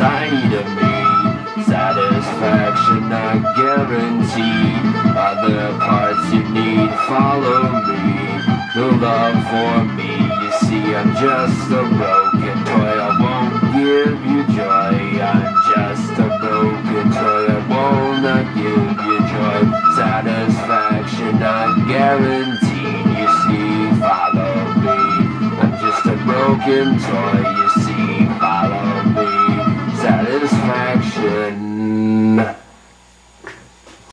inside of me. Satisfaction not guaranteed Other parts you need follow me. The love for me You see I'm just a broken toy. I won't give you joy. I'm just a broken toy. I won't not give you joy. Satisfaction not guaranteed You see follow me. I'm just a broken toy.